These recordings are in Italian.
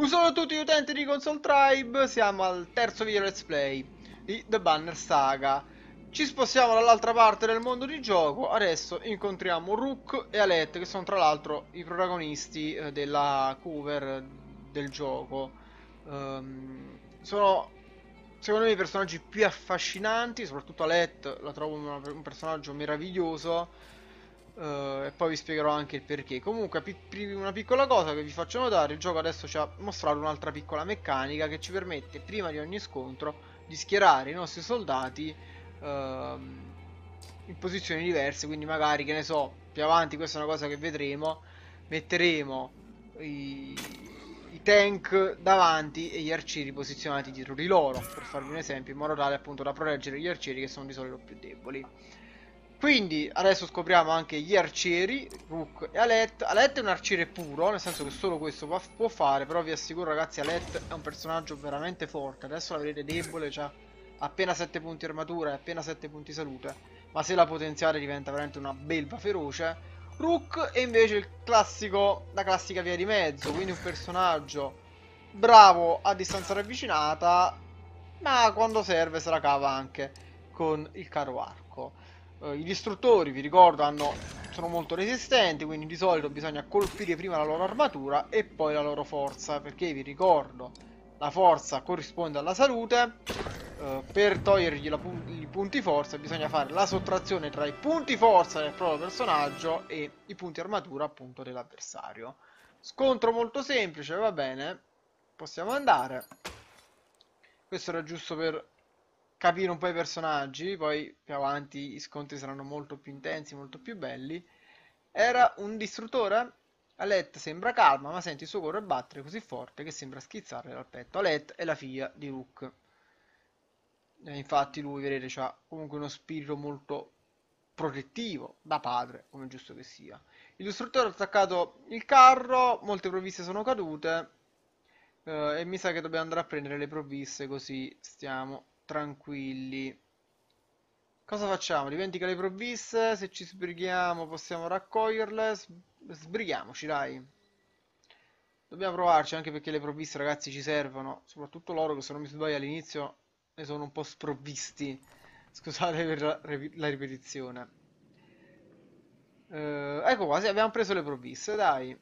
Un saluto a tutti gli utenti di Console Tribe, siamo al terzo video let's play di The Banner Saga. Ci spostiamo dall'altra parte del mondo di gioco, adesso incontriamo Rook e Alette che sono tra l'altro i protagonisti eh, della cover del gioco. Um, sono secondo me i personaggi più affascinanti, soprattutto Alette la trovo un personaggio meraviglioso Uh, e poi vi spiegherò anche il perché. Comunque, una piccola cosa che vi faccio notare, il gioco adesso ci ha mostrato un'altra piccola meccanica che ci permette, prima di ogni scontro, di schierare i nostri soldati uh, in posizioni diverse, quindi magari, che ne so, più avanti, questa è una cosa che vedremo, metteremo i, i tank davanti e gli arcieri posizionati dietro di loro, per farvi un esempio, in modo tale appunto da proteggere gli arcieri che sono di solito più deboli. Quindi adesso scopriamo anche gli arcieri, Rook e Alet. Alet è un arciere puro, nel senso che solo questo può fare, però vi assicuro ragazzi Alet è un personaggio veramente forte. Adesso la vedete debole, ha appena 7 punti armatura e appena 7 punti salute. Ma se la potenziate diventa veramente una belva feroce. Rook è invece classico, la classica via di mezzo, quindi un personaggio bravo a distanza ravvicinata, ma quando serve se la cava anche con il caro arco. Uh, I distruttori, vi ricordo, hanno, sono molto resistenti, quindi di solito bisogna colpire prima la loro armatura e poi la loro forza, perché vi ricordo, la forza corrisponde alla salute, uh, per togliergli pu i punti forza bisogna fare la sottrazione tra i punti forza del proprio personaggio e i punti armatura appunto dell'avversario. Scontro molto semplice, va bene, possiamo andare. Questo era giusto per capire un po' i personaggi, poi più avanti i scontri saranno molto più intensi, molto più belli. Era un distruttore? Alette sembra calma, ma sente il suo cuore battere così forte che sembra schizzarle dal petto. Alette è la figlia di Rook. E infatti lui, vedete, ha comunque uno spirito molto protettivo da padre, come giusto che sia. Il distruttore ha attaccato il carro, molte provviste sono cadute eh, e mi sa che dobbiamo andare a prendere le provviste così stiamo tranquilli. Cosa facciamo? Dimentica le provviste, se ci sbrighiamo possiamo raccoglierle, sbrighiamoci dai. Dobbiamo provarci anche perché le provviste ragazzi ci servono, soprattutto loro che se non mi sbaglio all'inizio ne sono un po' sprovvisti. Scusate per la, la ripetizione. Uh, ecco qua, sì, abbiamo preso le provviste, dai.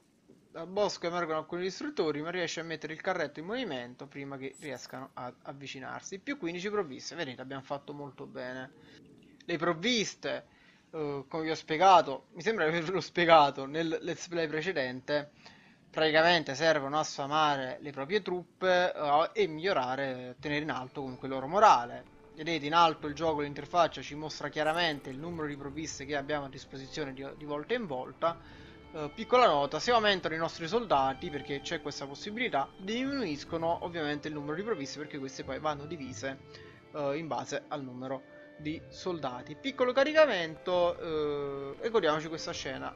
Dal bosco emergono alcuni distruttori, ma riesce a mettere il carretto in movimento prima che riescano ad avvicinarsi. Più 15 provviste, vedete, abbiamo fatto molto bene. Le provviste, uh, come vi ho spiegato, mi sembra di avervelo spiegato nel let's play precedente, praticamente servono a sfamare le proprie truppe uh, e migliorare, tenere in alto comunque il loro morale. Vedete in alto il gioco, l'interfaccia ci mostra chiaramente il numero di provviste che abbiamo a disposizione di, di volta in volta Uh, piccola nota, se aumentano i nostri soldati, perché c'è questa possibilità, diminuiscono ovviamente il numero di provviste perché queste poi vanno divise uh, in base al numero di soldati. Piccolo caricamento uh, e godiamoci questa scena.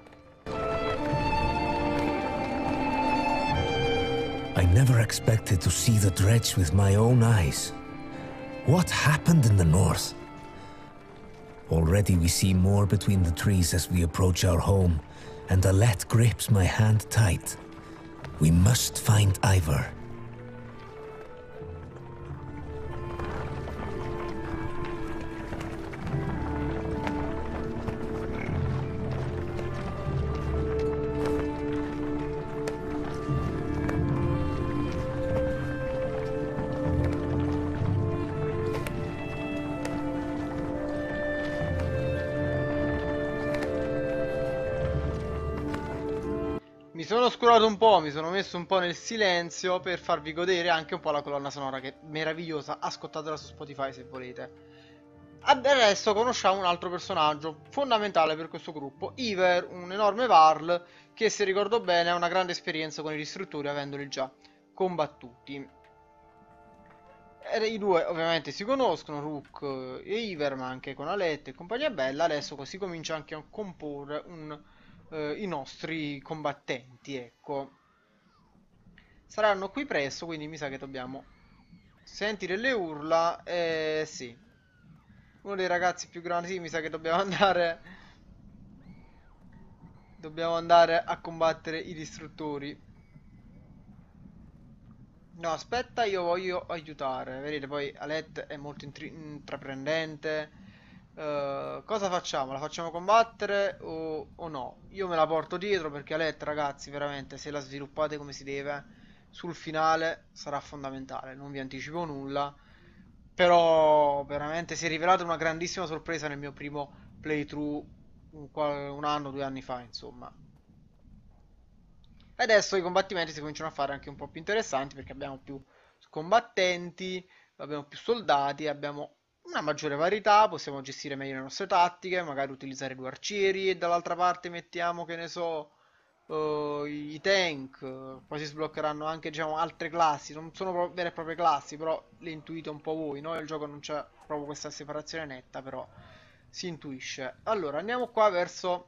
I never expected to see the dredge with my own eyes. What happened in the north? Already we see more between the trees as we approach our home. And Alette grips my hand tight. We must find Ivor. Messo un po' nel silenzio per farvi godere anche un po' la colonna sonora che è meravigliosa, ascoltatela su Spotify se volete. Adesso conosciamo un altro personaggio fondamentale per questo gruppo, Iver, un enorme Varl che se ricordo bene ha una grande esperienza con i distruttori avendoli già combattuti. E I due ovviamente si conoscono, Rook e Iver, ma anche con Alette e compagnia bella, adesso così comincia anche a comporre un eh, i nostri combattenti, ecco. Saranno qui presto, quindi mi sa che dobbiamo sentire le urla. Eh, sì. Uno dei ragazzi più grandi, sì, mi sa che dobbiamo andare... Dobbiamo andare a combattere i distruttori. No, aspetta, io voglio aiutare. Vedete, poi Alet è molto intraprendente. Uh, cosa facciamo? La facciamo combattere o, o, no? Io me la porto dietro perché Alet, ragazzi, veramente, se la sviluppate come si deve, sul finale sarà fondamentale. Non vi anticipo nulla. Però veramente si è rivelata una grandissima sorpresa nel mio primo playthrough un, un anno, due anni fa, insomma. E adesso i combattimenti si cominciano a fare anche un po' più interessanti perché abbiamo più combattenti, abbiamo più soldati, abbiamo una maggiore varietà, possiamo gestire meglio le nostre tattiche, magari utilizzare due arcieri e dall'altra parte mettiamo, che ne so, uh, i tank, poi si sbloccheranno anche diciamo altre classi, non sono vere e proprie classi, però le intuite un po' voi, no? Il gioco non c'è proprio questa separazione netta, però si intuisce. Allora, andiamo qua verso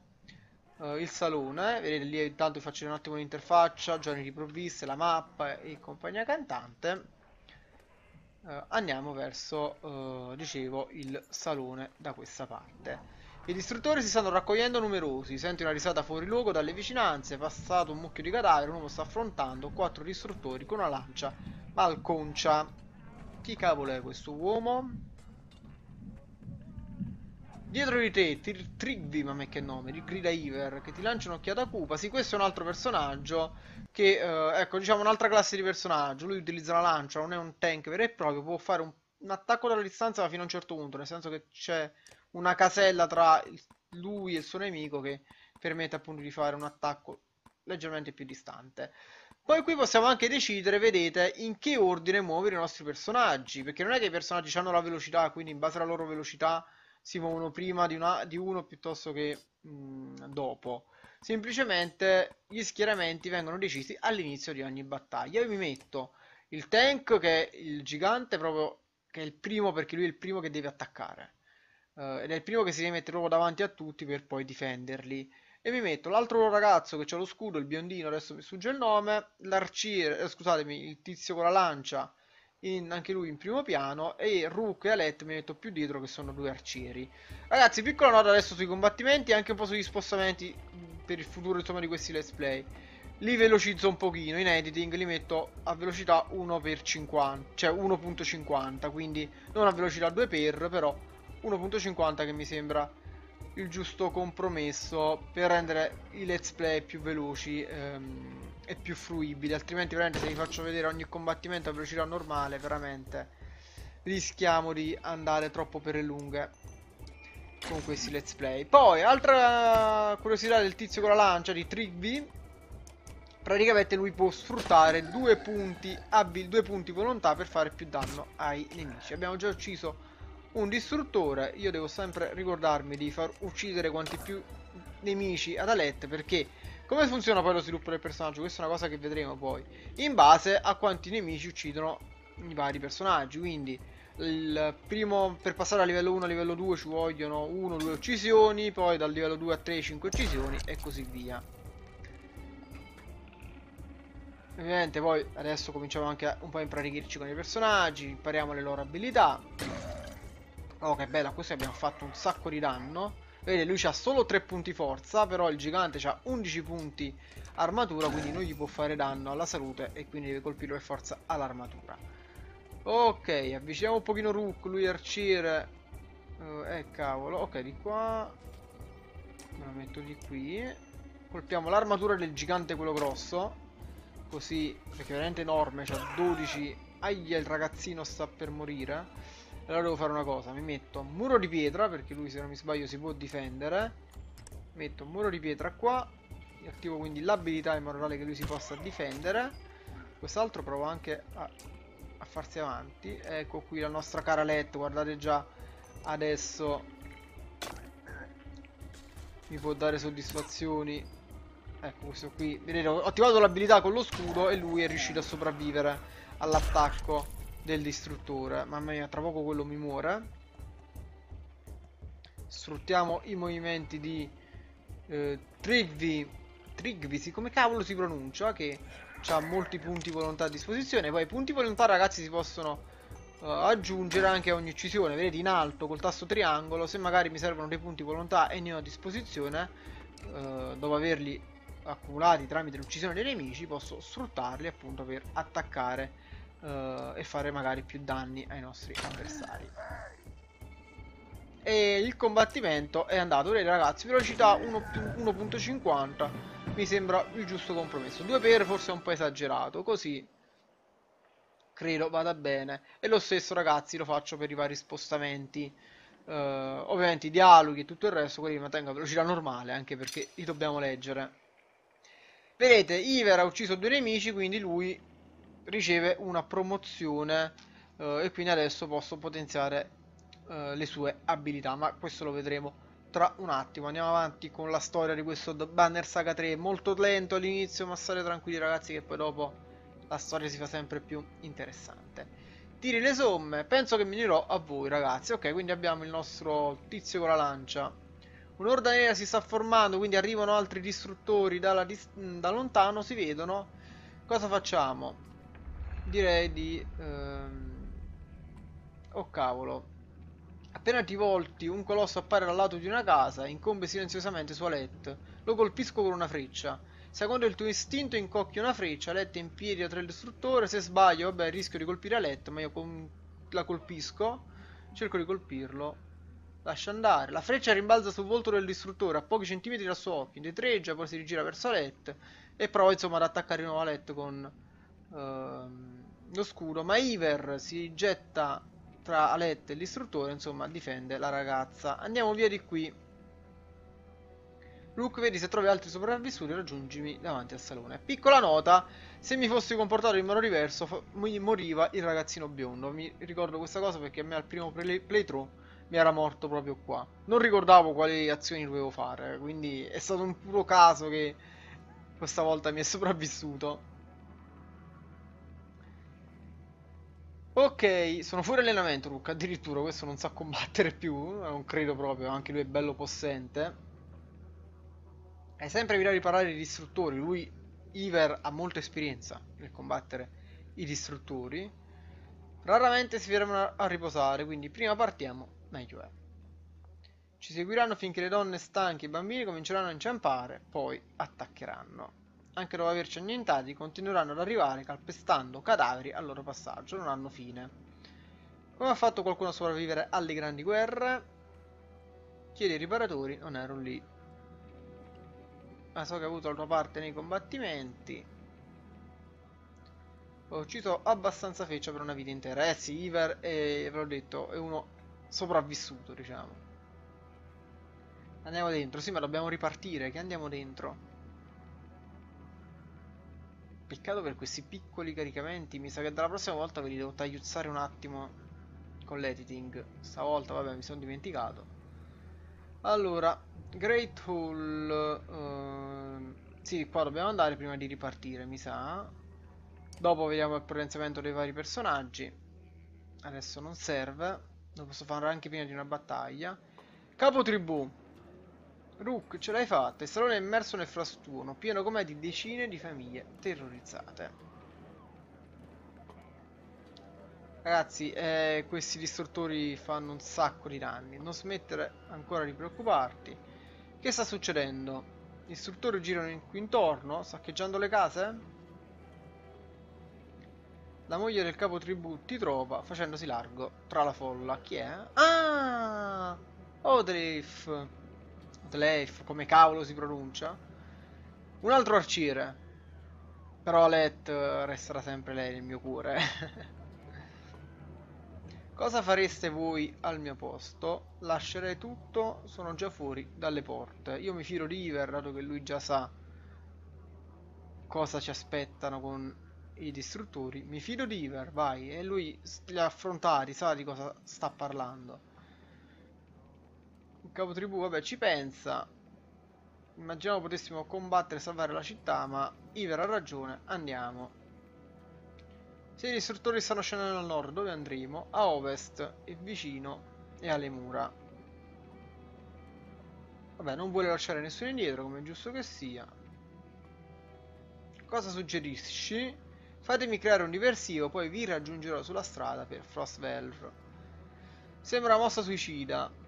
uh, il salone, vedete lì intanto vi faccio un attimo l'interfaccia, giorni di provviste, la mappa e compagnia cantante. Uh, andiamo verso, uh, dicevo, il salone da questa parte. I distruttori si stanno raccogliendo numerosi, senti una risata fuori luogo dalle vicinanze, passato un mucchio di cadaveri, un uomo sta affrontando quattro distruttori con una lancia malconcia. Chi cavolo è questo uomo? Dietro di te, Trigvi, ma me che nome, Grida Iver, che ti lancia un'occhiata cupa. Sì, questo è un altro personaggio che, eh, ecco, diciamo un'altra classe di personaggio. Lui utilizza la lancia, non è un tank vero e proprio, può fare un, un attacco dalla distanza ma fino a un certo punto, nel senso che c'è una casella tra lui e il suo nemico che permette appunto di fare un attacco leggermente più distante. Poi qui possiamo anche decidere, vedete, in che ordine muovere i nostri personaggi, perché non è che i personaggi hanno la velocità, quindi in base alla loro velocità si muovono prima di, una, di uno piuttosto che mh, mm, dopo. Semplicemente gli schieramenti vengono decisi all'inizio di ogni battaglia. Io mi metto il tank che è il gigante proprio che è il primo perché lui è il primo che deve attaccare. Uh, ed è il primo che si deve mettere proprio davanti a tutti per poi difenderli. E mi metto l'altro ragazzo che ha lo scudo, il biondino, adesso mi sfugge il nome, l'arciere, eh, scusatemi, il tizio con la lancia in, anche lui in primo piano e Rook e Alet mi metto più dietro che sono due arcieri ragazzi piccola nota adesso sui combattimenti e anche un po' sugli spostamenti per il futuro insomma di questi let's play li velocizzo un pochino in editing li metto a velocità 1 per 50 cioè 1.50 quindi non a velocità 2 per però 1.50 che mi sembra il giusto compromesso per rendere i let's play più veloci ehm, e più fruibili. Altrimenti veramente se vi faccio vedere ogni combattimento a velocità normale veramente rischiamo di andare troppo per le lunghe con questi let's play. Poi altra curiosità del tizio con la lancia di Trigby. Praticamente lui può sfruttare due punti, due punti volontà per fare più danno ai nemici. Abbiamo già ucciso un distruttore io devo sempre ricordarmi di far uccidere quanti più nemici ad Alette perché come funziona poi lo sviluppo del personaggio? Questa è una cosa che vedremo poi in base a quanti nemici uccidono i vari personaggi quindi primo per passare a livello 1 a livello 2 ci vogliono 1-2 uccisioni poi dal livello 2 a 3 5 uccisioni e così via Ovviamente poi adesso cominciamo anche un po' a impratichirci con i personaggi, impariamo le loro abilità. Oh che bella, questo abbiamo fatto un sacco di danno. Vedete, lui ha solo 3 punti forza, però il gigante ha 11 punti armatura, quindi non gli può fare danno alla salute e quindi deve colpire per forza all'armatura. Ok, avviciniamo un pochino Rook, lui arciere. Uh, eh cavolo, ok di qua. Me lo metto di qui. Colpiamo l'armatura del gigante quello grosso. Così, perché è veramente enorme, c'ha 12. Aia, il ragazzino sta per morire. Allora devo fare una cosa, mi metto un muro di pietra, perché lui se non mi sbaglio si può difendere. Metto un muro di pietra qua, attivo quindi l'abilità in modo tale che lui si possa difendere. Quest'altro provo anche a, a, farsi avanti. Ecco qui la nostra cara Let, guardate già adesso mi può dare soddisfazioni. Ecco questo qui, vedete ho attivato l'abilità con lo scudo e lui è riuscito a sopravvivere all'attacco del distruttore. Mamma mia, tra poco quello mi muore. Sfruttiamo i movimenti di eh, Trigvi. Trigvi, sì, come cavolo si pronuncia? Che ha molti punti volontà a disposizione. Poi i punti volontà, ragazzi, si possono uh, aggiungere anche a ogni uccisione. Vedete in alto col tasto triangolo. Se magari mi servono dei punti volontà e ne ho a disposizione, uh, dopo averli accumulati tramite l'uccisione dei nemici, posso sfruttarli appunto per attaccare uh, e fare magari più danni ai nostri avversari. E il combattimento è andato, vedete ragazzi, velocità 1.50 mi sembra il giusto compromesso. 2 per forse è un po' esagerato, così credo vada bene. E lo stesso ragazzi lo faccio per i vari spostamenti. Uh, ovviamente i dialoghi e tutto il resto, quelli mantengo a velocità normale, anche perché li dobbiamo leggere. Vedete, Iver ha ucciso due nemici, quindi lui riceve una promozione uh, e quindi adesso posso potenziare uh, le sue abilità, ma questo lo vedremo tra un attimo. Andiamo avanti con la storia di questo Banner Saga 3, molto lento all'inizio, ma state tranquilli ragazzi che poi dopo la storia si fa sempre più interessante. Tiri le somme, penso che mi dirò a voi ragazzi. Ok, quindi abbiamo il nostro tizio con la lancia. Un'orda nera si sta formando, quindi arrivano altri distruttori da lontano, si vedono. Cosa facciamo? Direi di... Ehm... Oh cavolo. Appena ti volti, un colosso appare dal lato di una casa, incombe silenziosamente su Alette. Lo colpisco con una freccia. Secondo il tuo istinto incocchi una freccia, Let in piedi dietro il distruttore, se sbaglio, vabbè, rischio di colpire Let, ma io la colpisco, cerco di colpirlo, lascia andare, la freccia rimbalza sul volto del distruttore a pochi centimetri dal suo occhio, indetreggia, poi si rigira verso Let e prova insomma ad attaccare di nuovo Let con uh, lo scudo, ma Iver si getta tra Alette e l'istruttore, insomma, difende la ragazza. Andiamo via di qui. Luke, vedi se trovi altri sopravvissuti, raggiungimi davanti al salone. Piccola nota, se mi fossi comportato in modo diverso, moriva il ragazzino biondo. Mi ricordo questa cosa perché a me al primo play playthrough mi era morto proprio qua. Non ricordavo quali azioni dovevo fare, quindi è stato un puro caso che questa volta mi è sopravvissuto. Ok, sono fuori allenamento Luke, addirittura questo non sa combattere più, non credo proprio, anche lui è bello possente. È sempre evitare di parlare di distruttori. Lui, Iver, ha molta esperienza nel combattere i distruttori. Raramente si fermano a riposare, quindi prima partiamo, meglio è. Ci seguiranno finché le donne stanche e i bambini cominceranno a inciampare, poi attaccheranno. Anche dopo averci annientati, continueranno ad arrivare calpestando cadaveri al loro passaggio, non hanno fine. Come ha fatto qualcuno a sopravvivere alle grandi guerre? Chiedi ai riparatori, non ero lì. Ma so che ha avuto la tua parte nei combattimenti. Ho ucciso abbastanza feccia per una vita intera. Eh sì, Iver è, ve l'ho detto, è uno sopravvissuto, diciamo. Andiamo dentro. Sì, ma dobbiamo ripartire. Che andiamo dentro? Peccato per questi piccoli caricamenti. Mi sa che dalla prossima volta ve li devo tagliuzzare un attimo con l'editing. Stavolta, vabbè, mi sono dimenticato. Allora, Great Hall... Uh, sì, qua dobbiamo andare prima di ripartire, mi sa. Dopo vediamo il potenziamento dei vari personaggi. Adesso non serve. Lo posso fare anche prima di una battaglia. Capo tribù. Rook, ce l'hai fatta. Il salone è immerso nel frastuono, pieno com'è di decine di famiglie terrorizzate. Ragazzi, eh, questi distruttori fanno un sacco di danni. Non smettere ancora di preoccuparti. Che sta succedendo? Gli istruttori girano qui intorno, saccheggiando le case? La moglie del capo tribù ti trova facendosi largo tra la folla. Chi è? Ah! Odleif. Odleif, come cavolo si pronuncia? Un altro arciere. Però Let resterà sempre lei nel mio cuore. Cosa fareste voi al mio posto? Lascerei tutto, sono già fuori dalle porte. Io mi fido di Iver, dato che lui già sa cosa ci aspettano con i distruttori. Mi fido di Iver, vai. E lui li ha affrontati, sa di cosa sta parlando. Il capo tribù, vabbè, ci pensa. Immaginiamo potessimo combattere e salvare la città, ma Iver ha ragione, andiamo. Se i distruttori stanno scendendo al nord, dove andremo? A ovest, e vicino, e alle mura. Vabbè, non vuole lasciare nessuno indietro, come è giusto che sia. Cosa suggerisci? Fatemi creare un diversivo, poi vi raggiungerò sulla strada per Frostvelve. Sembra una mossa suicida.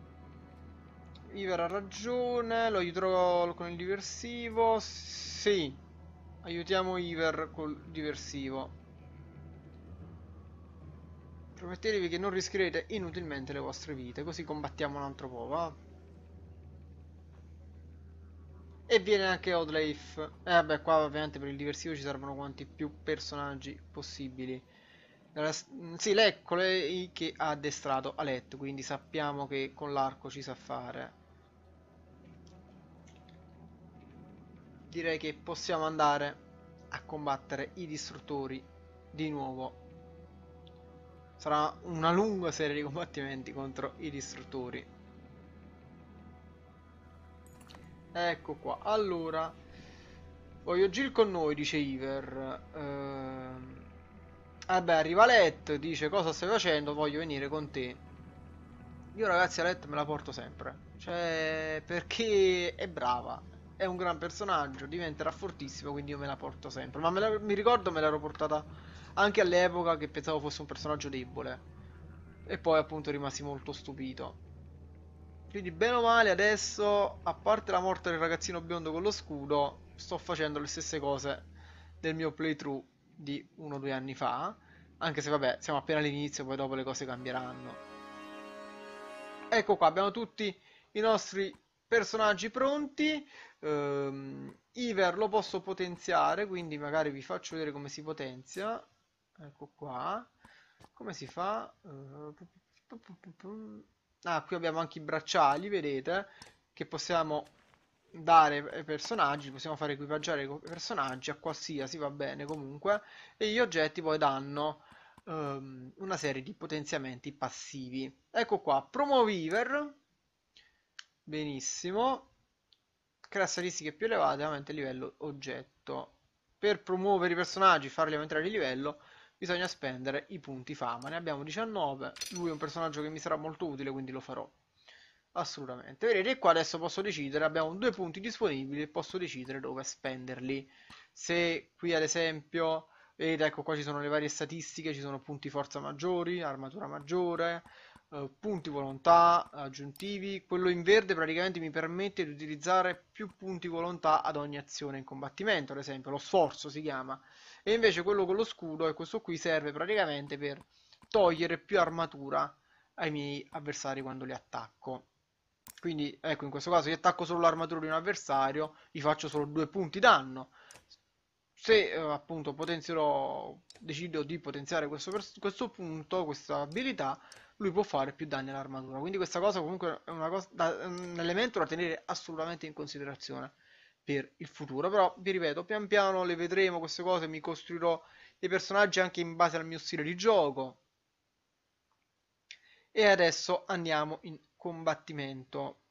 Iver ha ragione, lo aiuterò con il diversivo. Sì, aiutiamo Iver col diversivo. Promettetevi che non rischierete inutilmente le vostre vite, così combattiamo un altro po', va? E viene anche. E eh, vabbè, qua ovviamente per il diversivo ci servono quanti più personaggi possibili. Sì, ecco lei che ha addestrato Alet, quindi sappiamo che con l'arco ci sa fare. Direi che possiamo andare a combattere i distruttori di nuovo. Sarà una lunga serie di combattimenti contro i distruttori. Ecco qua. Allora, voglio Gil con noi, dice Iver. Ehm... Vabbè, arriva Let, dice cosa stai facendo, voglio venire con te. Io ragazzi a Let me la porto sempre. Cioè, perché è brava. È un gran personaggio, diventerà fortissimo, quindi io me la porto sempre. Ma la, mi ricordo me l'ero portata anche all'epoca che pensavo fosse un personaggio debole. E poi appunto rimasi molto stupito. Quindi bene o male adesso, a parte la morte del ragazzino biondo con lo scudo, sto facendo le stesse cose del mio playthrough di uno o due anni fa. Anche se vabbè, siamo appena all'inizio, poi dopo le cose cambieranno. Ecco qua, abbiamo tutti i nostri personaggi pronti. Um, Iver lo posso potenziare, quindi magari vi faccio vedere come si potenzia. Ecco qua. Come si fa? Uh, Ah, qui abbiamo anche i bracciali, vedete, che possiamo dare ai personaggi, possiamo fare equipaggiare i personaggi a qualsiasi, va bene comunque, e gli oggetti poi danno um, una serie di potenziamenti passivi. Ecco qua, Promoviver, benissimo, caratteristiche più elevate, aumenta il livello oggetto. Per promuovere i personaggi, farli aumentare di livello, bisogna spendere i punti fama. Ne abbiamo 19. Lui è un personaggio che mi sarà molto utile, quindi lo farò. Assolutamente. Vedete, qua adesso posso decidere, abbiamo due punti disponibili posso decidere dove spenderli. Se qui ad esempio, vedete, ecco qua ci sono le varie statistiche, ci sono punti forza maggiori, armatura maggiore, eh, punti volontà aggiuntivi. Quello in verde praticamente mi permette di utilizzare più punti volontà ad ogni azione in combattimento, ad esempio lo sforzo si chiama. E invece quello con lo scudo e questo qui serve praticamente per togliere più armatura ai miei avversari quando li attacco. Quindi ecco in questo caso io attacco solo l'armatura di un avversario gli faccio solo due punti danno se eh, appunto potenzierò decido di potenziare questo, questo punto questa abilità lui può fare più danni all'armatura quindi questa cosa comunque è cosa da, un elemento da tenere assolutamente in considerazione per il futuro. Però vi ripeto, pian piano le vedremo queste cose, mi costruirò dei personaggi anche in base al mio stile di gioco. E adesso andiamo in combattimento.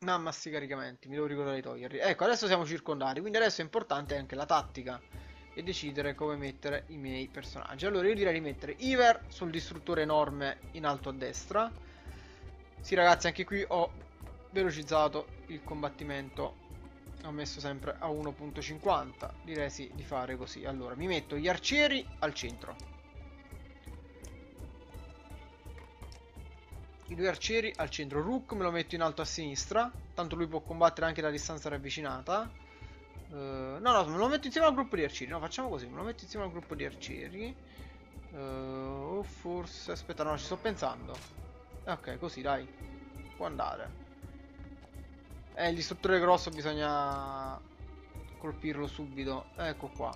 Mamma sti caricamenti, mi devo ricordare di toglierli. Ecco, adesso siamo circondati, quindi adesso è importante anche la tattica e decidere come mettere i miei personaggi. Allora io direi di mettere Iver sul distruttore enorme in alto a destra. Sì ragazzi, anche qui ho velocizzato il combattimento ho messo sempre a 1.50 direi sì di fare così allora mi metto gli arcieri al centro i due arcieri al centro. Rook me lo metto in alto a sinistra tanto lui può combattere anche da distanza ravvicinata. Uh, no no me lo metto insieme al gruppo di arcieri. No facciamo così me lo metto insieme al gruppo di arcieri. Uh, forse aspetta no ci sto pensando. Ok così dai. Può andare. Eh, il distruttore grosso bisogna colpirlo subito. Ecco qua.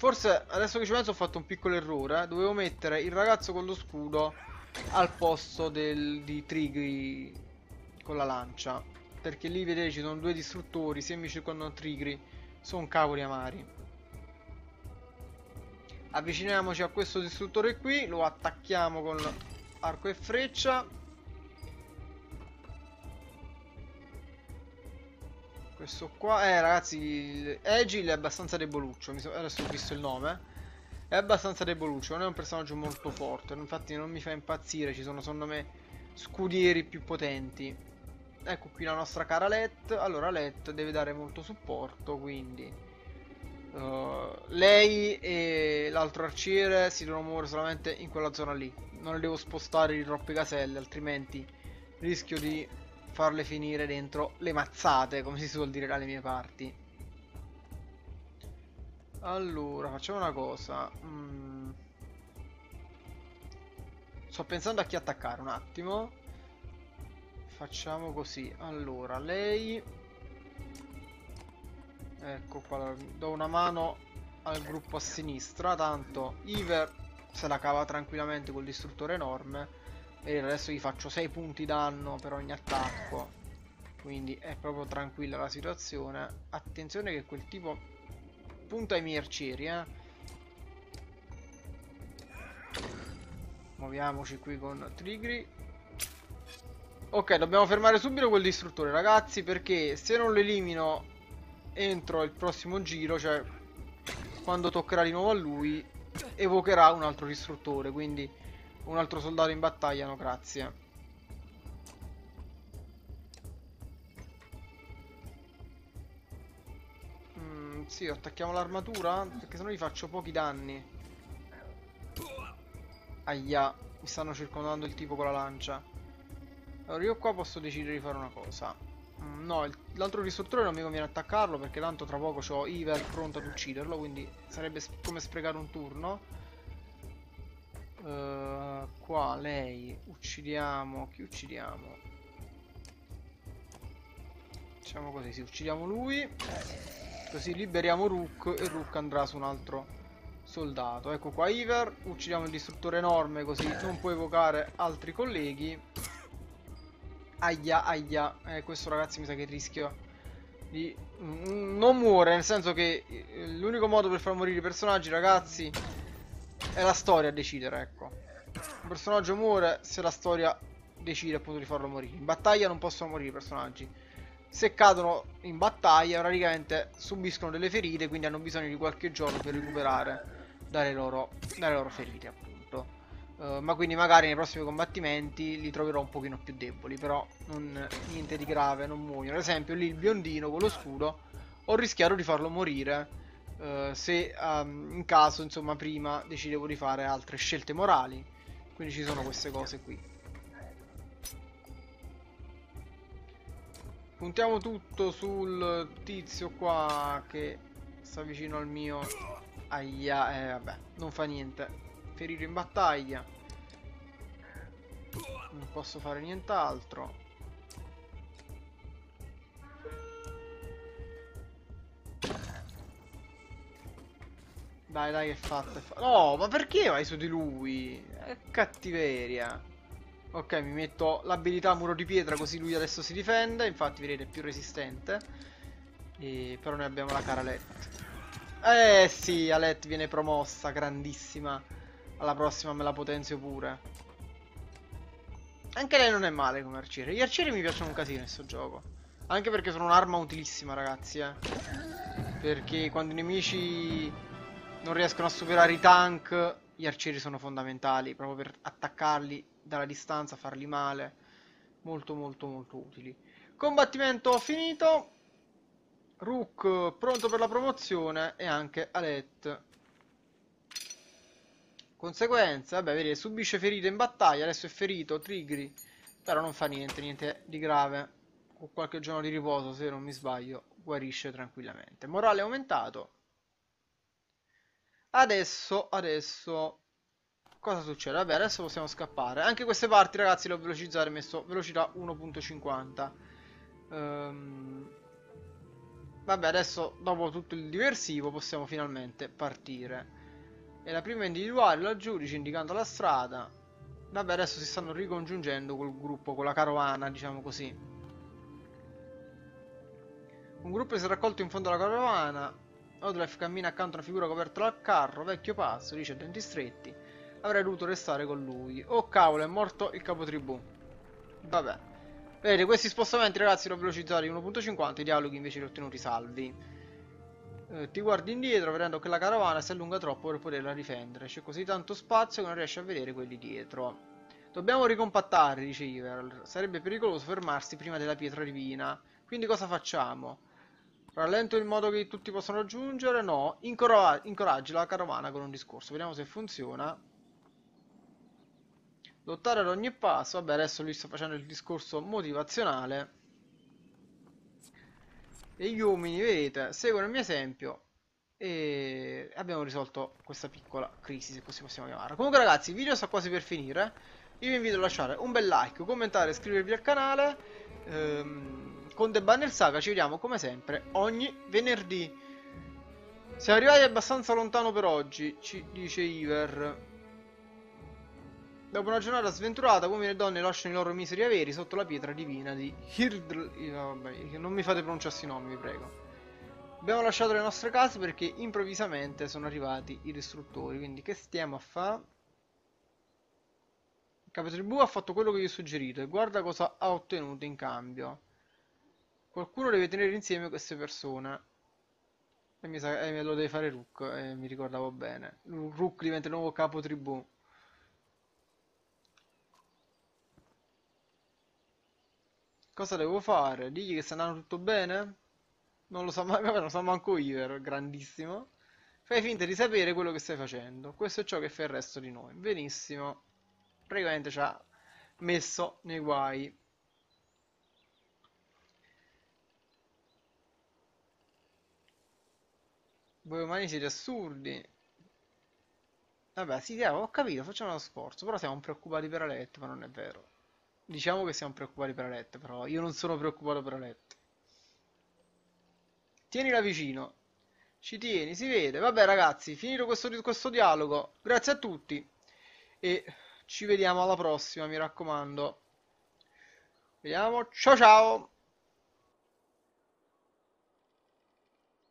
Forse, adesso che ci penso, ho fatto un piccolo errore. Eh. Dovevo mettere il ragazzo con lo scudo al posto del, di Trigri con la lancia. Perché lì, vedete, ci sono due distruttori. Se mi circondano Trigri, sono cavoli amari. Avviciniamoci a questo distruttore qui. Lo attacchiamo con arco e freccia. Questo qua, eh ragazzi, Egil è abbastanza deboluccio, so, adesso ho visto il nome. È abbastanza deboluccio, non è un personaggio molto forte, infatti non mi fa impazzire, ci sono secondo me scudieri più potenti. Ecco qui la nostra cara Let, allora Let deve dare molto supporto, quindi... Uh, lei e l'altro arciere si devono muovere solamente in quella zona lì. Non le devo spostare di troppe caselle, altrimenti rischio di farle finire dentro le mazzate, come si suol dire dalle mie parti. Allora, facciamo una cosa. Mm. Sto pensando a chi attaccare un attimo. Facciamo così. Allora, lei... Ecco qua, do una mano al gruppo a sinistra. Tanto Iver se la cava tranquillamente col distruttore enorme. E adesso gli faccio 6 punti danno per ogni attacco. Quindi è proprio tranquilla la situazione. Attenzione che quel tipo punta ai miei arcieri, eh. Muoviamoci qui con Trigri. Ok, dobbiamo fermare subito quel distruttore, ragazzi, perché se non lo elimino entro il prossimo giro, cioè quando toccherà di nuovo a lui, evocherà un altro distruttore, quindi un altro soldato in battaglia, no grazie. Mm, sì, attacchiamo l'armatura, perché sennò gli faccio pochi danni. Aia, mi stanno circondando il tipo con la lancia. Allora io qua posso decidere di fare una cosa. Mm, no, l'altro distruttore non mi conviene attaccarlo perché tanto tra poco ho Iver pronto ad ucciderlo, quindi sarebbe come sprecare un turno. Uh, qua lei uccidiamo chi uccidiamo facciamo così sì, uccidiamo lui così liberiamo Rook e Rook andrà su un altro soldato ecco qua Iver uccidiamo il distruttore enorme così non può evocare altri colleghi Aia, aia. Eh, questo ragazzi mi sa che rischio di... Non muore, nel senso che eh, l'unico modo per far morire i personaggi, ragazzi, è la storia a decidere, ecco. Un personaggio muore se la storia decide appunto di farlo morire. In battaglia non possono morire i personaggi. Se cadono in battaglia praticamente subiscono delle ferite, quindi hanno bisogno di qualche giorno per recuperare dalle loro, dalle loro ferite, appunto. Uh, ma quindi magari nei prossimi combattimenti li troverò un pochino più deboli, però non, niente di grave, non muoiono. Ad esempio lì il biondino con lo scudo ho rischiato di farlo morire uh, se um, in caso, insomma, prima decidevo di fare altre scelte morali. Quindi ci sono queste cose qui. Puntiamo tutto sul tizio qua che sta vicino al mio... Aia, eh vabbè, non fa niente ferito in battaglia. Non posso fare nient'altro. Dai, dai, è fatto, è fatto. No, ma perché vai su di lui? È cattiveria. Ok, mi metto l'abilità muro di pietra così lui adesso si difende. Infatti, vedete, è più resistente. E... Però noi abbiamo la cara Alet. Eh sì, Alet viene promossa, grandissima. Alla prossima me la potenzio pure. Anche lei non è male come arciere. Gli arcieri mi piacciono un casino in questo gioco. Anche perché sono un'arma utilissima, ragazzi, eh. Perché quando i nemici non riescono a superare i tank, gli arcieri sono fondamentali. Proprio per attaccarli dalla distanza, farli male. Molto, molto, molto utili. Combattimento finito. Rook pronto per la promozione e anche Alet Conseguenze, vabbè, vedi, subisce ferite in battaglia, adesso è ferito, Trigri, però non fa niente, niente di grave. Con qualche giorno di riposo, se non mi sbaglio, guarisce tranquillamente. Morale aumentato. Adesso, adesso... Cosa succede? Vabbè, adesso possiamo scappare. Anche queste parti, ragazzi, le ho velocizzate, messo velocità 1.50. Um... Ehm, vabbè, adesso, dopo tutto il diversivo, possiamo finalmente partire. E la prima individuale la giudice indicando la strada. Vabbè, adesso si stanno ricongiungendo col gruppo, con la carovana, diciamo così. Un gruppo si è raccolto in fondo alla carovana. Odlef cammina accanto a una figura coperta dal carro, vecchio passo, dice a denti stretti. Avrei dovuto restare con lui. Oh cavolo, è morto il capotribù. Vabbè. Vedete, questi spostamenti ragazzi li ho velocizzati 1.50, i dialoghi invece li ho ottenuti salvi. Eh, ti guardi indietro vedendo che la carovana si allunga troppo per poterla difendere. C'è così tanto spazio che non riesci a vedere quelli dietro. Dobbiamo ricompattare, dice Iver. Sarebbe pericoloso fermarsi prima della pietra divina. Quindi cosa facciamo? Rallento in modo che tutti possano raggiungere? No. Incora incoraggi la carovana con un discorso. Vediamo se funziona. Lottare ad ogni passo. Vabbè, adesso lui sta facendo il discorso motivazionale. E gli uomini, vedete, seguono il mio esempio E abbiamo risolto questa piccola crisi, se così possiamo chiamarla. Comunque ragazzi, il video sta quasi per finire. Io vi invito a lasciare un bel like, commentare, iscrivervi al canale. Ehm, con The Banner Saga ci vediamo come sempre ogni venerdì. Siamo arrivati abbastanza lontano per oggi, ci dice Iver. Dopo una giornata sventurata, uomini e donne lasciano i loro miseri averi sotto la pietra divina di Hirdl... Vabbè, non mi fate pronunciare i nomi, vi prego. Abbiamo lasciato le nostre case perché improvvisamente sono arrivati i distruttori, quindi che stiamo a fare? Il capo ha fatto quello che gli ho suggerito e guarda cosa ha ottenuto in cambio. Qualcuno deve tenere insieme queste persone. E mi sa eh, lo deve fare Rook, eh, mi ricordavo bene. Rook diventa il nuovo capo tribù. Cosa devo fare? Digli che sta andando tutto bene? Non lo so, ma non lo so manco io, grandissimo. Fai finta di sapere quello che stai facendo. Questo è ciò che fa il resto di noi. Benissimo. Praticamente ci ha messo nei guai. Voi umani siete assurdi. Vabbè, sì, ho capito, facciamo uno sforzo. Però siamo preoccupati per Alette, ma non è vero. Diciamo che siamo preoccupati per Alette, però io non sono preoccupato per Alette. Tienila vicino. Ci tieni, si vede. Vabbè ragazzi, finito questo, questo dialogo. Grazie a tutti. E ci vediamo alla prossima, mi raccomando. Vediamo. Ciao ciao.